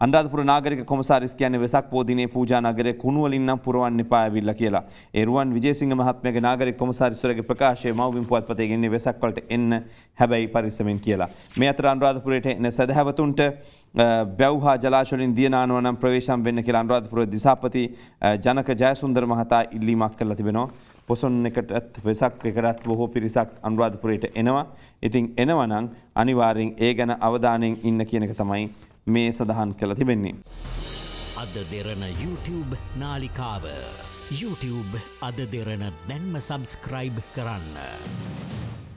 අන්රාධපුර නාගරික කොමසාරිස් කියන්නේ වෙසක් පෝදිනේ පූජා නගරේ කුණුවලින් නම් පුරවන්න එපා ඇවිල්ලා කියලා. ඒ රුවන් විජේසිංහ මහත්මයාගේ නාගරික කොමසාරිස්වරගේ ප්‍රකාශය මව්බිම් පුවත්පතේ ගෙන්නේ වෙසක් වලට එන්න හැබැයි පරිස්සමෙන් කියලා. මේ අතර අනුරාධපුරයට එන සදහැවතුන්ට බැව් හා ජලාශවලින් දියනානුව නම් ප්‍රවේශම් වෙන්න කියලා අනුරාධපුර දිසාපති ජනක ජයසුන්දර මහතා ඉල්ලීමක් කරලා තිබෙනවා. පොසොන් එකටත් වෙසක් එකටත් බොහෝ පිරිසක් අනුරාධපුරයට එනවා. ඉතින් එනවනම් අනිවාර්යෙන් ඒ ගැන අවධානයෙන් ඉන්න කියන එක තමයි මේ සඳහන් කළ තිබෙන්නේ. අද දෙරන YouTube නාලිකාව. YouTube අද දෙරන දැන්ම සබස්ක්‍රයිබ් කරන්න.